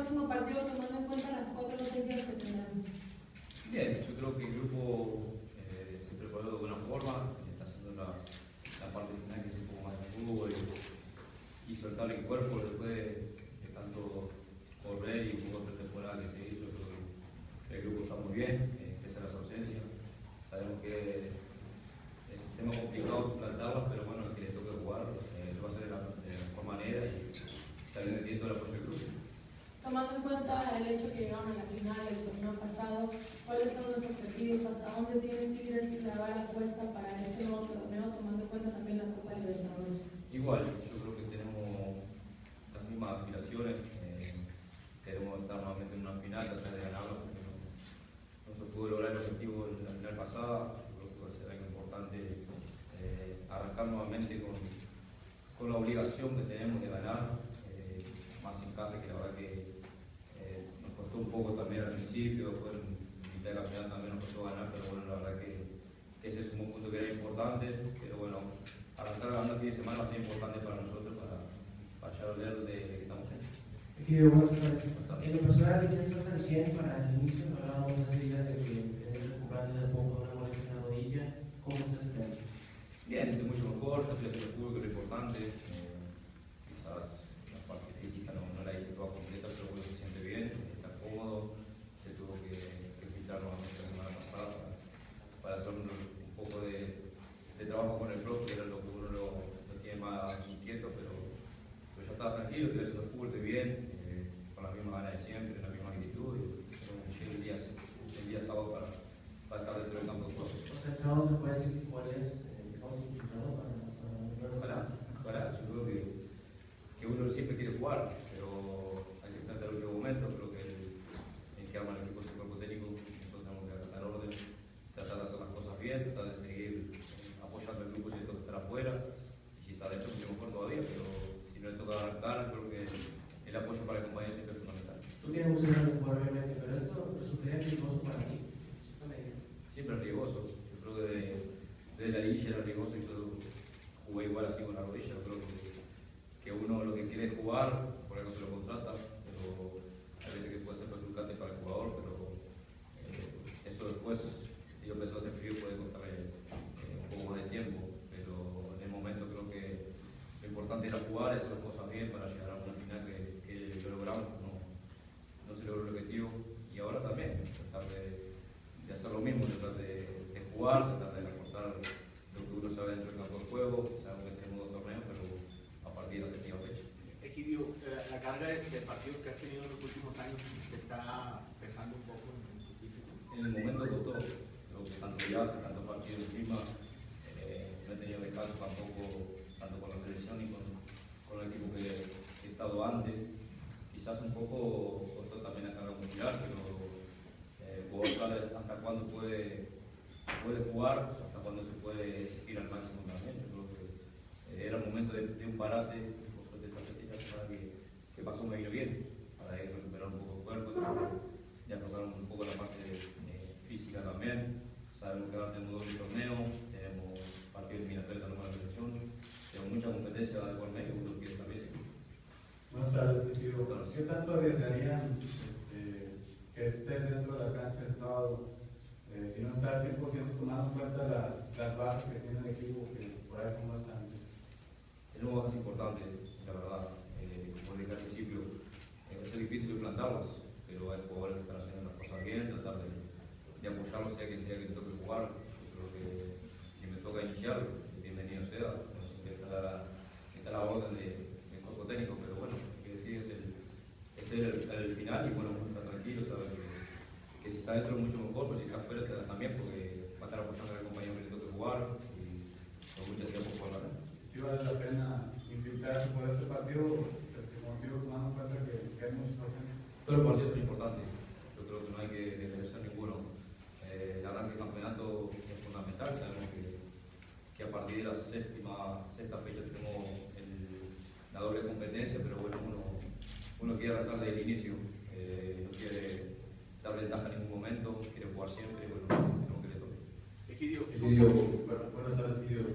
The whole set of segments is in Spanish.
próximo partido tomando en cuenta las cuatro ausencias que tendrán? Bien, yo creo que el grupo eh, se preparó de buena forma, está haciendo la, la parte final que es un poco más de fútbol y, y soltar el cuerpo después de, de tanto correr y un poco pretemporada que se hizo. Yo creo que el grupo está muy bien, eh, pese las ausencias. Sabemos que es un tema complicado suplantarlas, pero bueno, el que le toque jugar eh, lo va a hacer de la, de la mejor manera y sabiendo que tiene todo el apoyo del grupo. Tomando en cuenta el hecho que llegaron a la final el torneo pasado, ¿cuáles son los objetivos? ¿Hasta dónde tienen Tigres y clavar la apuesta para este nuevo torneo, tomando en cuenta también la Copa Libertadores? Igual, yo creo que tenemos las mismas aspiraciones. eh, queremos estar nuevamente en una final, tratar de ganarla, porque no, se pudo lograr el objetivo en la final pasada. Creo que va importante eh, arrancar nuevamente con, con la obligación que tenemos de ganar, eh, más en casa, que la verdad que nos costó un poco también al principio, después en mitad de campeonato también nos costó ganar, pero bueno, la verdad que, que ese es un punto que era importante, pero bueno, arrancar ganando el fin de semana va a ser importante para nosotros, para, para ver de, de que estamos hechos. Buenas tardes. En lo personal, ¿ya estás al 100 para el inicio? Hablábamos hace días de que tenés recuperando un poco una molestia en la rodilla. ¿Cómo estás quedando? Bien, estoy mucho mejor, estoy haciendo el fútbol, que es lo importante. eh, quizás la parte física no, no la hice toda completa, pero bueno, se siente bien, está cómodo. Se tuvo que, que filtrar nuevamente la semana pasada para, para hacer un, un poco de, de trabajo con el profe, que era lo que uno lo, lo tiene más inquieto, pero, pero estoy haciendo fútbol, estoy bien, eh, con la misma ganas de siempre, la misma actitud. Y, el día, el día sábado para, para estar dentro del campo de juego. O sea, el sábado se puede decir cuál es el más implicado para para- Ojalá, ojalá, yo creo que, que uno siempre quiere jugar, pero hay que estar el último momento, creo que el, el que arma el equipo es el cuerpo técnico, nosotros tenemos que acatar orden, tratar de hacer las cosas bien, tratar de seguir eh, apoyando al grupo si le toca estar afuera, y si está dentro mucho mejor todavía, pero si no le toca arrancar, creo que el, el apoyo para el compañero siempre es fundamental. Tú tienes muchas ganas de jugar, obviamente, pero esto resultaría peligroso para ti. Exactamente. Siempre es riesgoso, yo creo que desde, era y yo jugué igual así con la rodilla, creo que, que uno lo que quiere es jugar, por algo se lo contrata, pero hay veces que puede ser perjudicante para el jugador, pero eh, eso después, si yo empezó a hacer frío, puede costarle eh, un poco más de tiempo, pero en el momento creo que lo importante era jugar, hacer las cosas bien para llegar a una final que, que lo logramos, no, no se logró el objetivo, y ahora también, tratar de, de hacer lo mismo, tratar de, de jugar, tratar de recortar lo que uno sabe dentro del campo de juego, sabemos que tenemos dos torneos, pero a partir de la séptima fecha. Egidio, eh, la carga de, de partidos que has tenido en los últimos años te está pesando un poco en tu físico. En el momento costó, tanto partido encima, eh, no he tenido descanso tampoco, tanto con la selección y con, con el equipo que, he estado antes. Quizás un poco costó también la carga muscular, pero hasta cuándo puede, puede jugar, hasta cuándo se puede exigir al máximo también. Eh, era el momento de, un parate, por suerte semana que, que pasó vino bien, para ir recuperar un poco el cuerpo, tratar de afrontar un poco la parte eh, física también. Sabemos que ahora tenemos doble torneo, tenemos partidos eliminatorios también con la selección, tenemos mucha competencia de por medio, uno quiere también. sí. Buenas tardes, Egidio. ¿Qué tanto arriesgarían este, que estés dentro de la cancha el sábado? eh, si no está al 100% tomando en cuenta las, las bajas que tiene el equipo, que por ahí son bastantes. Tenemos bajas importantes, la verdad. Eh, como dije al principio, eh, ser difícil implantarlas, pero hay jugadores que están haciendo las cosas bien, tratar de, de apoyarlos, sea quien sea que toque jugar. Yo creo que si me toca iniciar, bienvenido sea. No siempre está la, está la orden de, del cuerpo técnico, pero bueno, lo que decir es el, es el, el final y bueno, está tranquilo, sabe que, que si está dentro es mucho mejor, pero si está afuera está también, porque va a estar apoyando al compañero que le toque jugar y con mucha tiempo por la Si vale la pena infiltrarse por este partido, pues, como digo, tomando en cuenta que, que hay muchos partidos. Todos los partidos uno quiere arrancar desde el inicio, eh, no quiere dar ventaja en ningún momento, quiere jugar siempre, bueno, no que le toque. Egidio, Egidio bueno, buenas tardes, Egidio.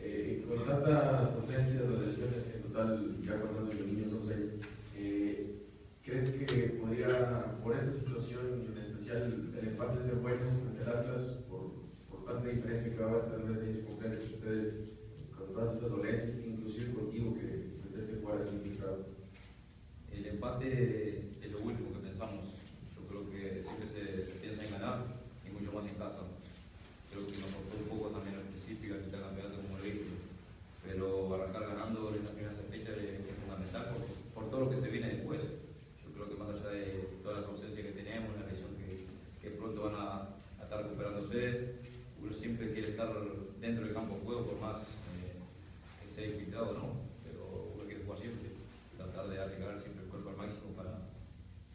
Eh, con tantas ausencias, lesiones en total, ya contando los niños son seis, eh, ¿crees que podría, por esta situación en especial, el empate ser bueno ante el Atlas, por, por tanta diferencia que va a haber tal vez ellos completos, ustedes, con todas estas dolencias, inclusive contigo que tendrías que jugar así, claro? El empate es lo último que pensamos. Yo creo que siempre se, piensa en ganar y mucho más en casa. Creo que nos costó un poco también al principio al quitar campeonato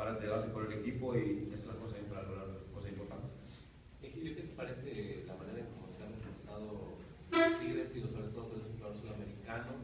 para entregarse por el equipo y esa es la cosa, la cosa importante. ¿qué te parece la manera en cómo se han utilizado Tigres, digo, sobre todo por el sudamericano?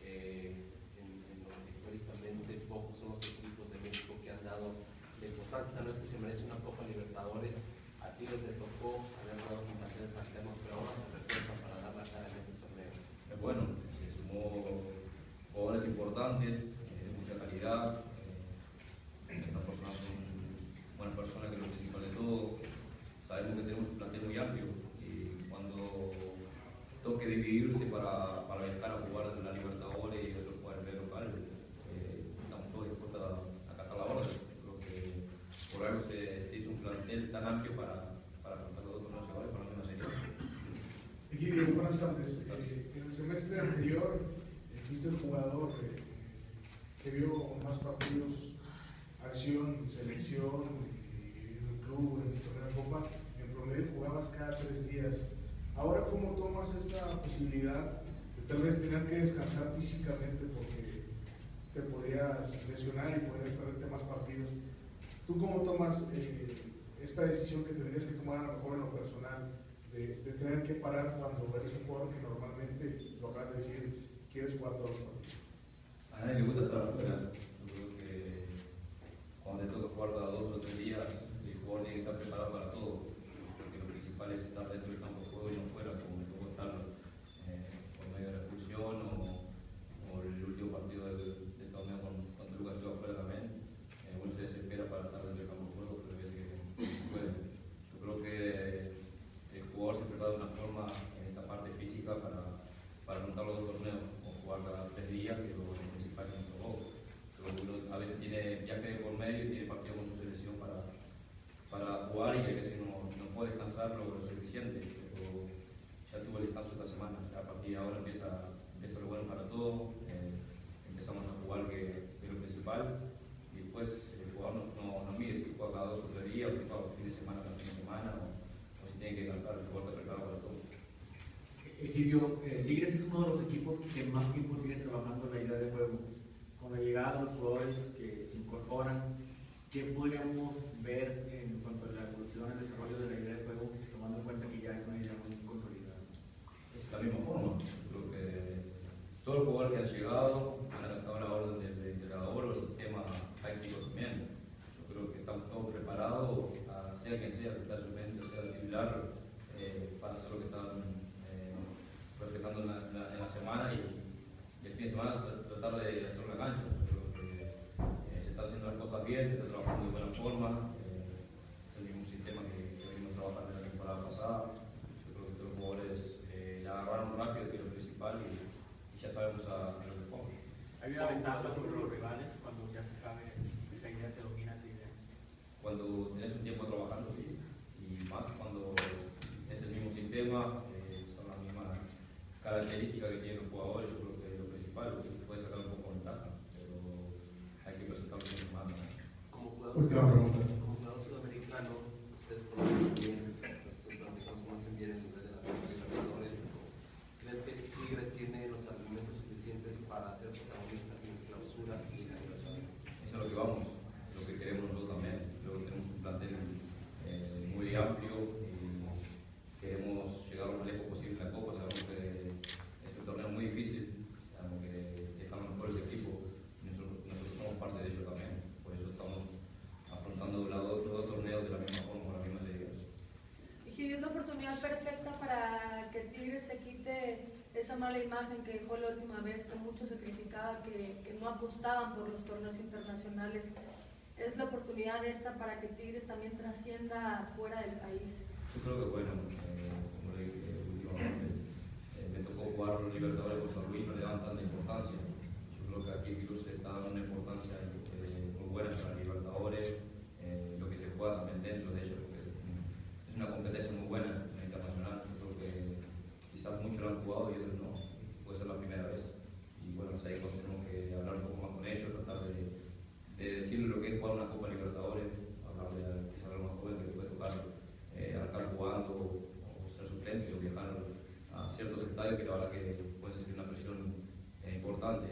Eh, en, en lo que históricamente pocos son los equipos de México que han dado la importancia, tal vez que se merece una Copa Libertadores antes. Eh, en el semestre anterior eh, fuiste el jugador eh, que vio más partidos, acción, selección, eh, en el club, en el torneo de Copa. En promedio jugabas cada tres días. Ahora, ¿cómo tomas esta posibilidad de tal vez tener que descansar físicamente porque te podrías lesionar y podrías perderte más partidos? ¿Tú cómo tomas eh, esta decisión que tendrías que tomar a lo mejor en lo personal? de, de tener que parar cuando eres un jugador que normalmente lo acabas de decir, quieres jugar todos los partidos. A nadie le gusta estar afuera. Yo creo que cuando te toca jugar cada dos o tres días, el jugador tiene que estar preparado para todo, porque lo principal es estar dentro del campo. Egidio, eh, Tigres es uno de los equipos que más tiempo tiene trabajando en la idea de juego. Con la llegada de los jugadores que se incorporan, ¿qué podríamos ver en cuanto a la evolución, y el desarrollo de la idea de juego, tomando en cuenta que ya es una idea muy consolidada? Es la misma forma. Creo que todos los jugadores que ha llegado característica que tiene un jugador, eso creo que es lo principal, puede sacar un poco ventaja, pero hay que presentarlo con mano. Última pregunta. mala imagen que dejó la última vez, que mucho se criticaba que, que no apostaban por los torneos internacionales, es la oportunidad esta para que Tigres también trascienda fuera del país. Yo creo que bueno, eh, como le dije eh, últimamente, eh, me tocó jugar los Libertadores con San Luis, no le daban tanta importancia. Yo creo que aquí Virus se está dando una importancia eh, muy buena para Libertadores, eh, lo que se juega también dentro de ellos, porque es una competencia muy buena internacional. Yo creo que quizás muchos lo han jugado y otros de lo que es jugar una Copa Libertadores, hablarle a quizás a los más jóvenes que puede tocar eh, jugando o, o ser suplente o viajar a ciertos estadios que la verdad que puede ser una presión eh, importante,